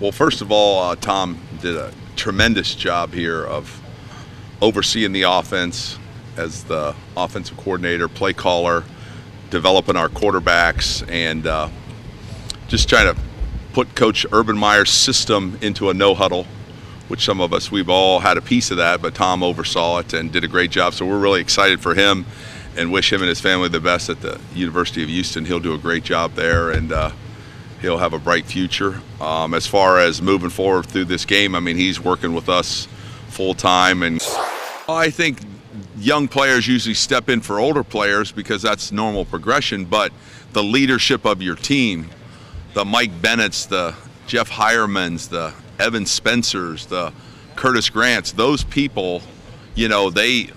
Well, first of all, uh, Tom did a tremendous job here of overseeing the offense as the offensive coordinator, play caller, developing our quarterbacks, and uh, just trying to put Coach Urban Meyer's system into a no huddle, which some of us, we've all had a piece of that, but Tom oversaw it and did a great job. So we're really excited for him and wish him and his family the best at the University of Houston. He'll do a great job there and uh, he'll have a bright future. Um, as far as moving forward through this game, I mean, he's working with us full time. And I think young players usually step in for older players because that's normal progression, but the leadership of your team, the Mike Bennett's, the Jeff Heuermans, the Evan Spencers, the Curtis Grants, those people, you know, they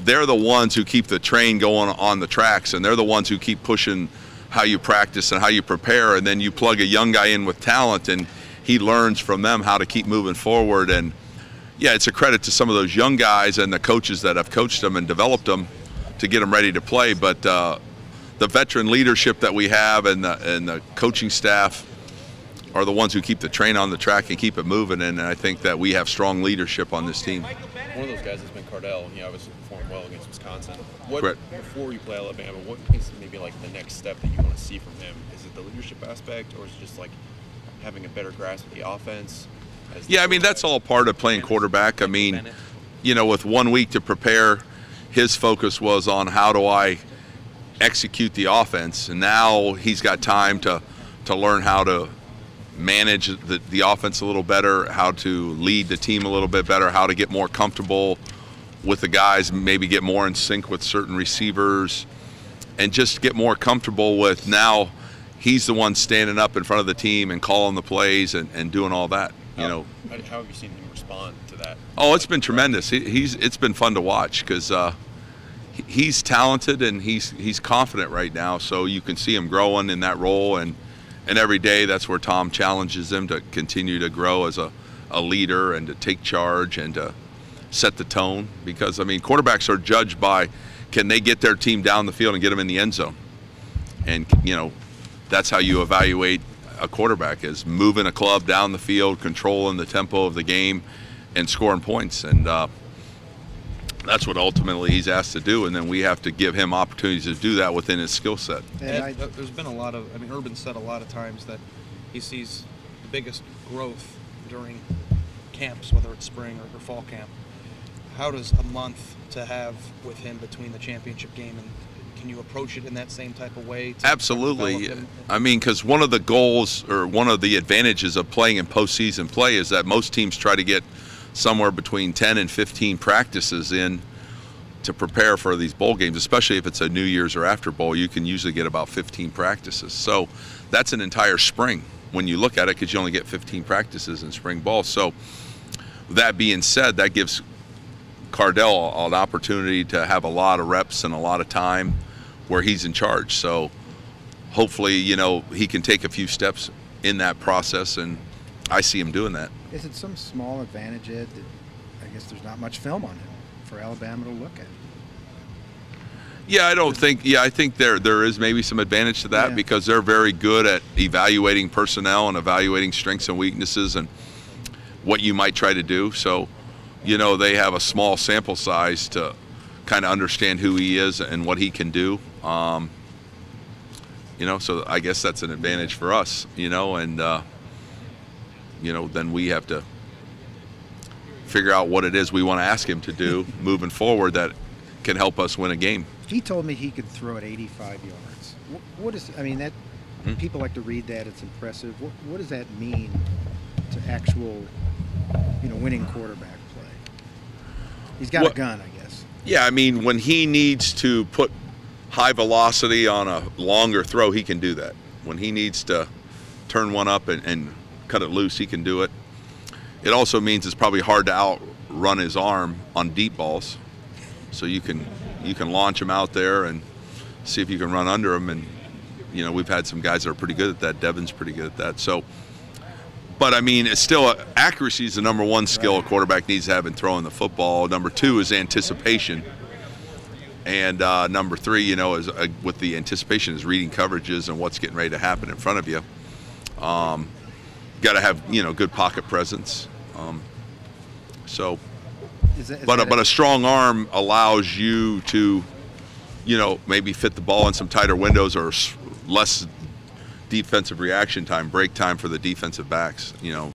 they're the ones who keep the train going on the tracks and they're the ones who keep pushing how you practice and how you prepare and then you plug a young guy in with talent and he learns from them how to keep moving forward. And yeah it's a credit to some of those young guys and the coaches that have coached them and developed them to get them ready to play. But uh, the veteran leadership that we have and the, and the coaching staff are the ones who keep the train on the track and keep it moving and I think that we have strong leadership on this team. One of those guys has been Cardale. He obviously performed well against Wisconsin. What Correct. before you play Alabama? What is maybe like the next step that you want to see from him? Is it the leadership aspect, or is it just like having a better grasp of the offense? Yeah, I mean that's all part of playing quarterback. I mean, you know, with one week to prepare, his focus was on how do I execute the offense, and now he's got time to to learn how to manage the, the offense a little better, how to lead the team a little bit better, how to get more comfortable with the guys, maybe get more in sync with certain receivers, and just get more comfortable with now he's the one standing up in front of the team and calling the plays and, and doing all that. You How- know, how, have you seen him respond to that? Oh, it's been tremendous. He, he's it's been fun to watch because uh, he's talented and he's he's confident right now. So you can see him growing in that role, and and every day that's where Tom challenges him to continue to grow as a, a leader and to take charge and to set the tone. Because I mean, quarterbacks are judged by can they get their team down the field and get them in the end zone, and you know that's how you evaluate a quarterback is moving a club down the field, controlling the tempo of the game, and scoring points. And uh, that's what ultimately he's asked to do. And then we have to give him opportunities to do that within his skill set. And And I, there's been a lot of, I mean, Urban said a lot of times that he sees the biggest growth during camps, whether it's spring or, or fall camp. How does a month to have with him between the championship game and can you approach it in that same type of way? To Absolutely. I mean, because one of the goals or one of the advantages of playing in postseason play is that most teams try to get somewhere between 10 and 15 practices in to prepare for these bowl games, especially if it's a New Year's or after bowl. You can usually get about 15 practices. So that's an entire spring when you look at it because you only get 15 practices in spring ball. So that being said, that gives Cardale an opportunity to have a lot of reps and a lot of time where he's in charge. So hopefully, you know, he can take a few steps in that process, and I see him doing that. is it some small advantage, Ed, that I guess there's not much film on him for Alabama to look at? Yeah, I don't think. Yeah, I think there there is maybe some advantage to that Yeah. because they're very good at evaluating personnel and evaluating strengths and weaknesses and what you might try to do. So, you know, they have a small sample size to kind of understand who he is and what he can do. Um, you know, so I guess that's an advantage for us. You know, and uh, you know, then we have to figure out what it is we want to ask him to do moving forward that can help us win a game. He told me he could throw at 85 yards. What, what is, I mean, that Hmm? people like to read that. It's impressive. What, what does that mean to actual, you know, winning quarterback play? He's got a gun, I guess. Yeah, I mean, when he needs to put high velocity on a longer throw, he can do that. When he needs to turn one up and, and cut it loose, he can do it. It also means it's probably hard to outrun his arm on deep balls. So you can you can launch him out there and see if you can run under him. And you know, we've had some guys that are pretty good at that. Devin's pretty good at that. So, but I mean, it's still accuracy is the number one skill a quarterback needs to have in throwing the football. Number two is anticipation. And uh, number three, you know, is uh, with the anticipation is reading coverages and what's getting ready to happen in front of you. Um, got to have you know good pocket presence. Um, so, Is but a, but a strong arm allows you to, you know, maybe fit the ball in some tighter windows or less defensive reaction time, break time for the defensive backs. You know,